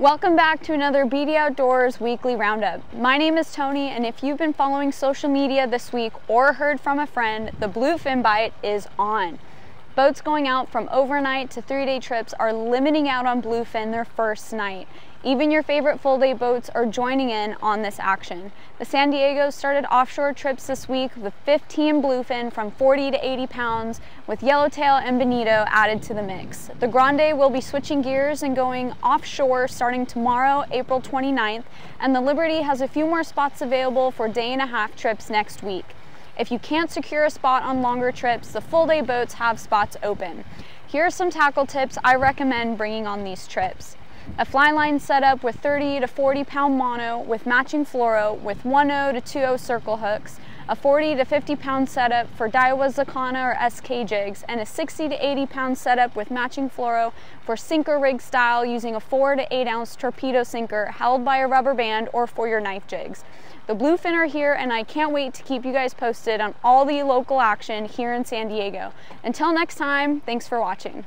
Welcome back to another BD Outdoors weekly roundup. My name is Tonie and if you've been following social media this week or heard from a friend, the bluefin bite is on. Boats going out from overnight to three day trips are limiting out on bluefin their first night. Even your favorite full day boats are joining in on this action. The San Diego started offshore trips this week with 15 bluefin from 40 to 80 pounds with yellowtail and bonito added to the mix. The Grande will be switching gears and going offshore starting tomorrow, April 29th, and the Liberty has a few more spots available for day and a half trips next week. If you can't secure a spot on longer trips, the full day boats have spots open. Here are some tackle tips I recommend bringing on these trips. A fly line setup with 30 to 40 pound mono with matching fluoro with 1-0 to 2-0 circle hooks, a 40 to 50 pound setup for Daiwa Zakana or SK jigs, and a 60 to 80 pound setup with matching fluoro for sinker rig style using a 4 to 8 ounce torpedo sinker held by a rubber band or for your knife jigs. The bluefin are here and I can't wait to keep you guys posted on all the local action here in San Diego. Until next time, thanks for watching.